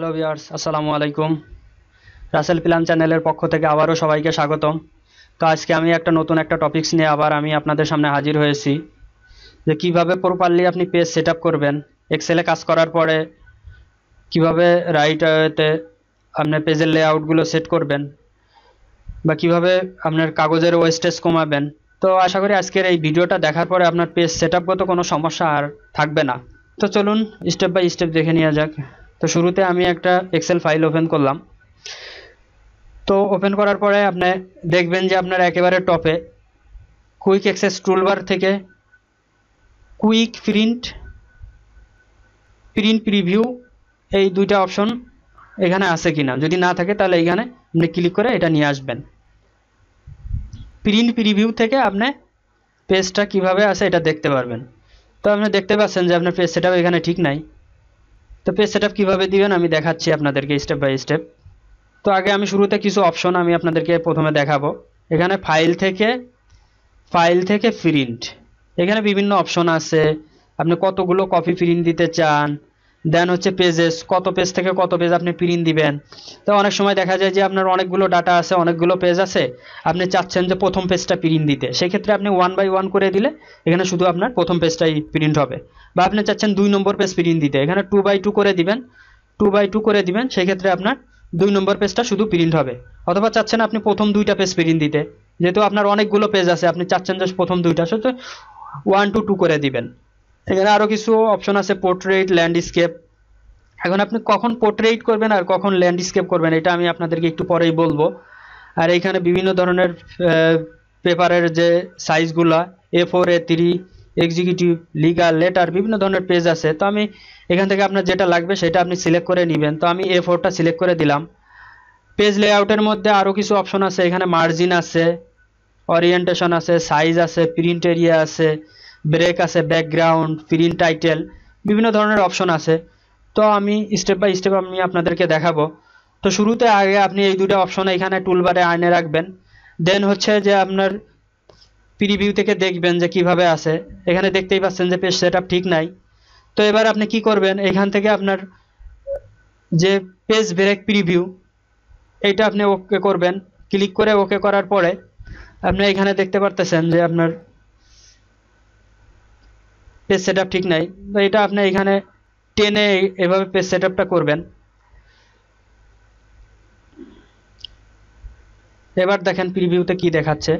Hello viewers আসসালামু আলাইকুম। Rasel plan চ্যানেলের পক্ষ থেকে আবারও সবাইকে স্বাগতম। তো আজকে আমি একটা নতুন একটা টপিকস নিয়ে আবার আমি আপনাদের সামনে হাজির হয়েছি। যে কীভাবে প্রপারলি আপনি পেজ সেট করবেন এক্সেলে কাজ করার পরে কীভাবে রাইটে আপনার পেজের লেআউটগুলো সেট করবেন, বা কীভাবে আপনার কাগজের ওয়েস্টেজ কমাবেন। তো আশা করি আজকের এই ভিডিওটা দেখার পরে আপনার পেজ সেট কোনো সমস্যা আর থাকবে না। তো চলুন স্টেপ বাই স্টেপ দেখে নেওয়া যাক। তো শুরুতে আমি একটা এক্সেল ফাইল ওপেন করলাম। তো ওপেন করার পরে আপনি দেখবেন যে আপনার একেবারে টপে কুইক অ্যাক্সেস টুলবার থেকে কুইক প্রিন্ট প্রিন্ট প্রিভিউ এই দুইটা অপশন এখানে আছে কিনা। যদি না থাকে তাহলে এখানে আপনি ক্লিক করে এটা নিয়ে আসবেন। প্রিন্ট প্রিভিউ থেকে আপনি পেজটা কীভাবে আছে এটা দেখতে পারবেন। তো আপনি দেখতে পাচ্ছেন যে আপনার পেজ সেটআপ এখানে ঠিক নাই। তো পেজ সেটআপ কীভাবে দিবেন? আমি দেখাচ্ছি আপনাদেরকে স্টেপ বাই স্টেপ তো আগে আমি শুরুতে কিছু অপশন আমি আপনাদেরকে প্রথমে দেখাবো। এখানে ফাইল থেকে ফাইল থেকে প্রিন্ট এখানে বিভিন্ন অপশন আছে। আপনি কতগুলো কপি প্রিন্ট দিতে চান? দেন হচ্ছে পেজেস কত পেজ থেকে কত পেজ আপনি প্রিন্ট দিবেন। তো অনেক সময় দেখা যায় যে আপনার অনেকগুলো ডাটা আছে, অনেকগুলো পেজ আছে, আপনি চাচ্ছেন যে প্রথম পেজটা প্রিন্ট দিতে। সেক্ষেত্রে আপনি ওয়ান বাই ওয়ান করে দিলে এখানে শুধু আপনার প্রথম পেজটাই প্রিন্ট হবে। বা আপনি চাচ্ছেন দুই নম্বর পেজ প্রিন্ট দিতে। এখানে টু বাই টু করে দিবেন। টু বাই টু করে দিবেন, সেক্ষেত্রে আপনার দুই নম্বর পেজটা শুধু প্রিন্ট হবে। অথবা চাচ্ছেন আপনি প্রথম দুইটা পেজ প্রিন্ট দিতে। যেহেতু আপনার অনেকগুলো পেজ আছে, আপনি চাচ্ছেন যে প্রথম দুইটা সেটা ওয়ান টু টু করে দিবেন। এখানে আরও কিছু অপশন আছে পোর্ট্রেট ল্যান্ডস্কেপ এখন আপনি কখন পোর্ট্রেট করবেন আর কখন ল্যান্ডস্কেপ করবেন, এটা আমি আপনাদেরকে একটু পরেই বলব। আর এইখানে বিভিন্ন ধরনের পেপারের যে সাইজগুলো A four A three executive legal letter বিভিন্ন ধরনের পেজ আছে। তো আমি এখান থেকে আপনার যেটা লাগবে সেটা আপনি সিলেক্ট করে নেবেন। তো আমি এ ফোরটা সিলেক্ট করে দিলাম। পেজ লেআউটের মধ্যে আরও কিছু অপশন আছে। এখানে মার্জিন আছে ওরিয়েন্টেশন আছে সাইজ আছে প্রিন্ট এরিয়া আছে ব্রেক আছে ব্যাকগ্রাউন্ড প্রিন্ট টাইটেল বিভিন্ন ধরনের অপশন আছে। তো আমি স্টেপ বাই স্টেপ আমি আপনাদেরকে দেখাবো। তো শুরুতে আগে আপনি এই দুটো অপশন এখানে টুলবারে আনে রাখবেন। দেন হচ্ছে যে আপনার প্রিভিউ থেকে দেখবেন যে কীভাবে আছে। এখানে দেখতেই পাচ্ছেন যে পেজ সেট ঠিক নাই। তো এবার আপনি কি করবেন? এখান থেকে আপনার যে পেজ ব্রেক প্রিভিউ এইটা আপনি ওকে করবেন। ক্লিক করে ওকে করার পরে আপনি এখানে দেখতে পারতেছেন যে আপনার পেজ সেট ঠিক নাই। এটা আপনি এখানে টেনে এভাবে পেজ সেট করবেন। এবার দেখেন প্রিভিউতে কি দেখাচ্ছে।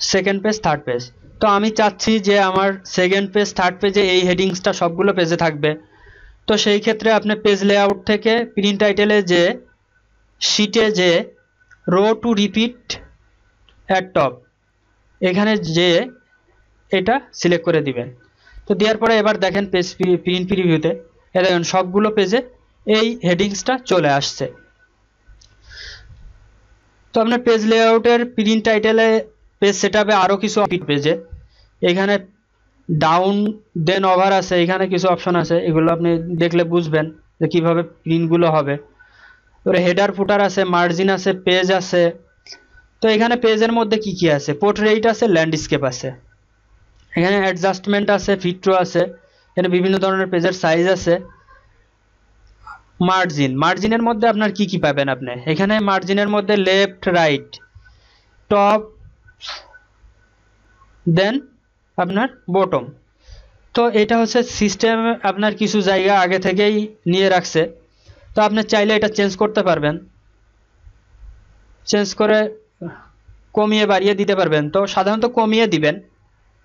সেকেন্ড পেজ থার্ড পেজ তো আমি চাচ্ছি যে আমার সেকেন্ড পেজ থার্ড পেজে এই হেডিংসটা সবগুলো পেজে থাকবে। তো সেই ক্ষেত্রে আপনি পেজ লেআউট থেকে প্রিন্ট টাইটেলে যে শিটে যে row to repeat at top এখানে যে এটা সিলেক্ট করে দিবেন। তো দেওয়ার পরে এবার দেখেন পেজ প্রিন্ট প্রিভিউতে এ দেখেন সবগুলো পেজে এই হেডিংসটা চলে আসছে। তো আপনার পেজ লেআউটের প্রিন্ট টাইটেলে পেজ সেট আপে আরও কিছু পেজে এখানে ডাউন দেন ওভার আছে, এখানে কিছু অপশন আছে, এগুলো আপনি দেখলে বুঝবেন যে কীভাবে প্রিন্টগুলো হবে। এবারে হেডার ফুটার আছে মার্জিন আছে পেজ আছে। তো এখানে পেজের মধ্যে কি কি আছে? পোর্ট্রেট আছে ল্যান্ডস্কেপ আছে। এখানে অ্যাডজাস্টমেন্ট আছে ফিট্রো আছে, এখানে বিভিন্ন ধরনের পেজের সাইজ আছে। মার্জিন মার্জিনের মধ্যে আপনার কি কি পাবেন আপনি? এখানে মার্জিনের মধ্যে লেফট রাইট টপ দেন আপনার বটম তো এটা হচ্ছে সিস্টেম আপনার কিছু জায়গা আগে থেকেই নিয়ে রাখছে। তো আপনি চাইলে এটা চেঞ্জ করতে পারবেন। চেঞ্জ করে কমিয়ে বাড়িয়ে দিতে পারবেন। তো সাধারণত কমিয়ে দিবেন।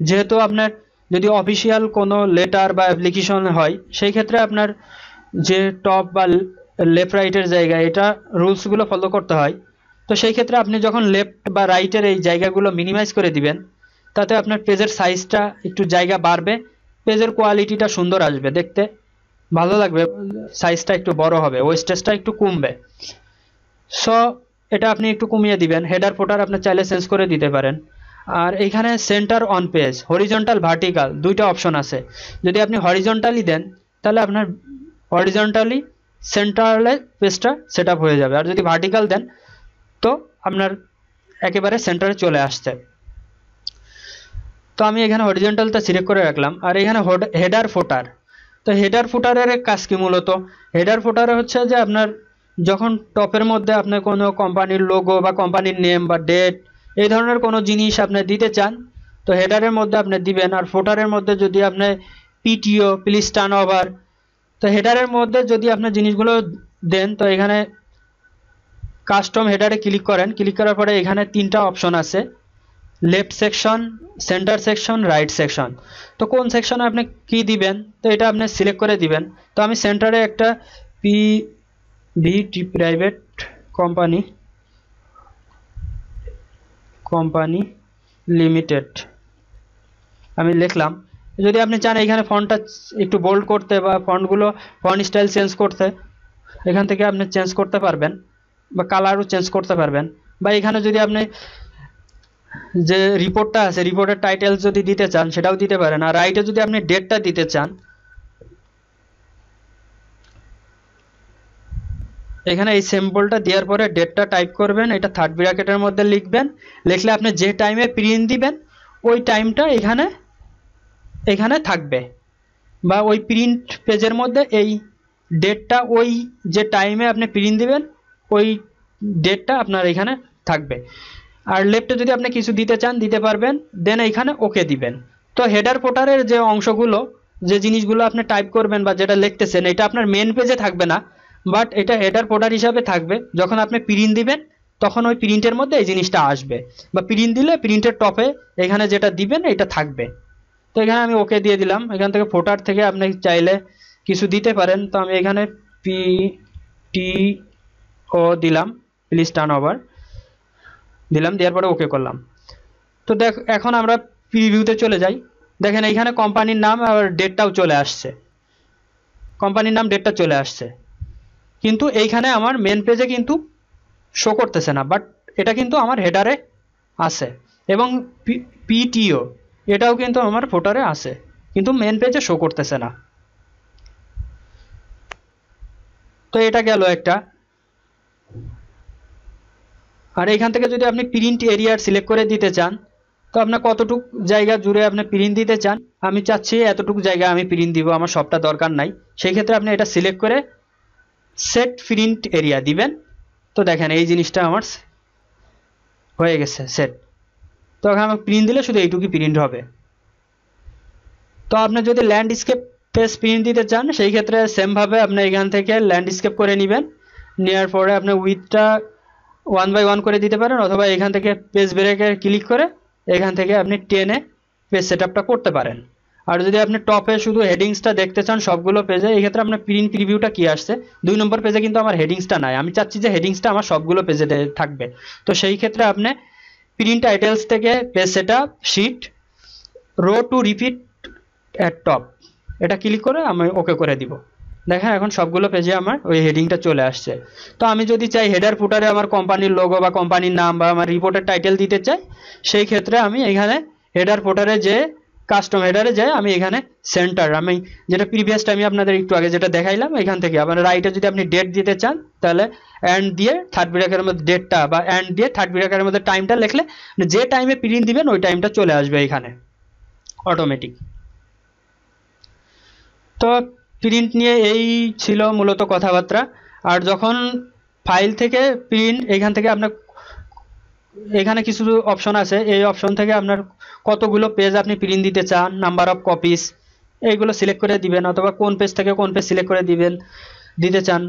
যেহেতু আপনার যদি অফিসিয়াল কোনো লেটার বা অ্যাপ্লিকেশন হয়, সেই ক্ষেত্রে আপনার যে টপ বা লেফট রাইটের জায়গা, এটা রুলসগুলো ফলো করতে হয়। তো সেই ক্ষেত্রে আপনি যখন লেফট বা রাইটের এই জায়গাগুলো মিনিমাইজ করে দিবেন, তাতে আপনার পেজের সাইজটা একটু জায়গা বাড়বে পেজের কোয়ালিটিটা সুন্দর আসবে দেখতে। ভালো লাগবে সাইজটা একটু বড় হবে ওয়েস্টেজটা একটু কমবে। সো এটা আপনি একটু কমিয়ে দিবেন হেডার ফোটার আপনার চাইলে চেঞ্জ করে দিতে পারেন। আর এখানে centre on page horizontal vertical দুইটা অপশন আছে। যদি আপনি হরিজন্টালি দেন, তাহলে আপনার হরিজন্টালি সেন্টারে পেজটা সেট হয়ে যাবে। আর যদি ভার্টিক্যাল দেন, তো আপনার একেবারে সেন্টারে চলে আসছে। তো আমি এখানে হরিজন্টালটা সিলেক্ট করে রাখলাম। আর এখানে হেডার ফোটার তো হেডার ফুটারের কাজ কি মূলত? হেডার ফুটারে হচ্ছে যে আপনার যখন টপের মধ্যে আপনার কোনো কোম্পানির লোগো বা কোম্পানির নেম বা ডেট এই ধরনের কোনো জিনিস আপনি দিতে চান, তো হেডারের মধ্যে আপনি দিবেন। আর ফুটারের মধ্যে যদি আপনি পিটিও প্লিজ টার্ন ওভার তো হেডারের মধ্যে যদি আপনার জিনিসগুলো দেন, তো এখানে কাস্টম হেডারে ক্লিক করেন। ক্লিক করার পরে এখানে তিনটা অপশন আছে। Left section centre section right section তো কোন সেকশনে আপনি কি দিবেন, তো এটা আপনি সিলেক্ট করে দিবেন। তো আমি সেন্টারে একটা P V T private company company limited. আমি লিখলাম, যদি আপনি চান এখানে ফন্টটা একটু বোল্ড করতে বা ফন্টগুলো ফন্ট স্টাইল চেঞ্জ করতে, এখান থেকে আপনি চেঞ্জ করতে পারবেন বা কালারও চেঞ্জ করতে পারবেন। বা এখানে যদি আপনি যে রিপোর্টটা আছে রিপোর্টের টাইটেল যদি দিতে চান, সেটাও দিতে পারেন। আর রাইটে যদি আপনি ডেটটা দিতে চান এখানে এই সিম্বলটা দেওয়ার পরে ডেটটা টাইপ করবেন, এটা থার্ড ব্র্যাকেটের মধ্যে লিখবেন। লিখলে আপনি যে টাইমে প্রিন্ট দিবেন, ওই টাইমটা এখানে এখানে থাকবে। বা ওই প্রিন্ট পেজের মধ্যে এই ডেটটা ওই যে টাইমে আপনি প্রিন্ট দিবেন, ওই ডেটটা আপনার এখানে থাকবে। আর লেফটে যদি আপনি কিছু দিতে চান, দিতে পারবেন দেন এইখানে ওকে দিবেন। তো হেডার ফোটারের যে অংশগুলো, যে জিনিসগুলো আপনি টাইপ করবেন বা যেটা লিখতেছেন, এটা আপনার মেন পেজে থাকবে না। বাট এটা হেডার ফোটার হিসাবে থাকবে। যখন আপনি প্রিন্ট দিবেন, তখন ওই প্রিন্টের মধ্যে এই জিনিসটা আসবে। বা প্রিন্ট দিলে প্রিন্টের টপে এখানে যেটা দিবেন, এটা থাকবে। তো এখানে আমি ওকে দিয়ে দিলাম। এখান থেকে ফোটার থেকে আপনি চাইলে কিছু দিতে পারেন। তো আমি এখানে পি টি ও দিলাম প্লিজ টার্ন ওভার দিলাম, দেওয়ার পরে ওকে করলাম। তো দেখ, এখন আমরা প্রিভিউতে চলে যাই। দেখেন এইখানে কোম্পানির নাম আর ডেটটাও চলে আসছে। কোম্পানির নাম ডেটটা চলে আসছে। কিন্তু এইখানে আমার মেন পেজে কিন্তু শো করতেছে না বাট এটা কিন্তু আমার হেডারে আছে। এবং পিটিও এটাও কিন্তু আমার ফোটারে আছে, কিন্তু মেন পেজে শো করতেছে না। তো এটা গেল একটা। আর এখান থেকে যদি আপনি প্রিন্ট এরিয়ার সিলেক্ট করে দিতে চান, তো আপনার কতটুক জায়গা জুড়ে আপনি প্রিন্ট দিতে চান? আমি চাচ্ছি এতটুকু জায়গা আমি প্রিন্ট দিব, আমার সবটা দরকার নাই। সেই ক্ষেত্রে আপনি এটা সিলেক্ট করে সেট প্রিন্ট এরিয়া দিবেন। তো দেখেন, এই জিনিসটা আমার হয়ে গেছে সেট তো এখন আমার প্রিন্ট দিলে শুধু এইটুকুই প্রিন্ট হবে। তো আপনি যদি ল্যান্ডস্কেপ পেজ প্রিন্ট দিতে চান, সেই ক্ষেত্রে সেমভাবে আপনি এখান থেকে ল্যান্ডস্কেপ করে নেবেন। নেওয়ার পরে আপনি উইথটা ওয়ান বাই ওয়ান করে দিতে পারেন, অথবা এখান থেকে পেজ ব্রেকে ক্লিক করে এখান থেকে আপনি টেনে পেজ সেট করতে পারেন। আর যদি আপনি টপে শুধু হেডিংসটা দেখতে চান সবগুলো পেজে এই ক্ষেত্রে আপনার প্রিন্ট প্রিভিউটা কি আসছে? দুই নম্বর পেজে কিন্তু আমার হেডিংসটা নাই। আমি চাচ্ছি যে হেডিংসটা আমার সবগুলো পেজে থাকবে। তো সেই ক্ষেত্রে আপনি প্রিন্ট টাইটেলস থেকে page set sheet row to repeat at top এটা ক্লিক করে আমি ওকে করে দিব। দেখেন এখন সবগুলো পেজে আমার ওই হেডিংটা চলে আসছে। তো আমি যদি চাই হেডার ফুটারে আমার কোম্পানির লোগো বা কোম্পানির নাম বা আমার রিপোর্টের টাইটেল দিতে চাই, সেই ক্ষেত্রে আমি এখানে হেডার ফুটারে যে কাস্টম এডারে যাই আমি এখানে সেন্টার আমি যেটা প্রিভিয়াসটা আমি আপনাদের একটু আগে যেটা দেখাইলাম, এখান থেকে। আবার রাইটে যদি আপনি ডেট দিতে চান, তাহলে অ্যান্ড দিয়ে থার্ড ব্রেকের মধ্যে ডেটটা বা অ্যান্ড দিয়ে থার্ড ব্রেকের মধ্যে টাইমটা লিখলে যে টাইমে প্রিন্ট দিবেন, ওই টাইমটা চলে আসবে এখানে অটোমেটিক তো প্রিন্ট নিয়ে এই ছিল মূলত কথাবার্তা। আর যখন ফাইল থেকে প্রিন্ট এখান থেকে আপনার এখানে কিছু অপশন আছে। এই অপশন থেকে আপনার কতগুলো পেজ আপনি প্রিন্ট দিতে চান নাম্বার অফ কপিস এইগুলো সিলেক্ট করে দিবেন অথবা কোন পেজ থেকে কোন পেজ সিলেক্ট করে দিবেন, দিতে চান।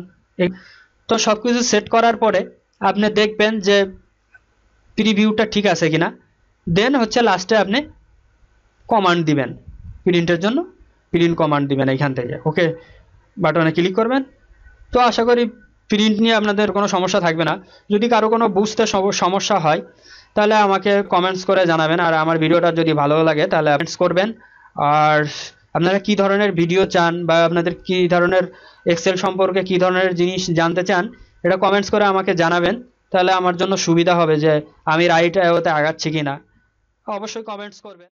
তো সব কিছু সেট করার পরে আপনি দেখবেন যে প্রিভিউটা ঠিক আছে কিনা। দেন হচ্ছে লাস্টে আপনি কমান্ড দিবেন। প্রিন্টের জন্য প্রিন্ট কমান্ড দিবেন এইখান থেকে। ওকে বাটনে ক্লিক করবেন। তো আশা করি প্রিন্ট নিয়ে আপনাদের কোনো সমস্যা থাকবে না। যদি কারও কোনো বুঝতে সমস্যা হয়, তাহলে আমাকে কমেন্টস করে জানাবেন। আর আমার ভিডিওটা যদি ভালো লাগে, তাহলে কমেন্টস করবেন। আর আপনারা কি ধরনের ভিডিও চান বা আপনাদের কি ধরনের এক্সেল সম্পর্কে কি ধরনের জিনিস জানতে চান, এটা কমেন্টস করে আমাকে জানাবেন। তাহলে আমার জন্য সুবিধা হবে যে আমি রাইট ওতে আগাচ্ছি কি না অবশ্যই কমেন্টস করবেন।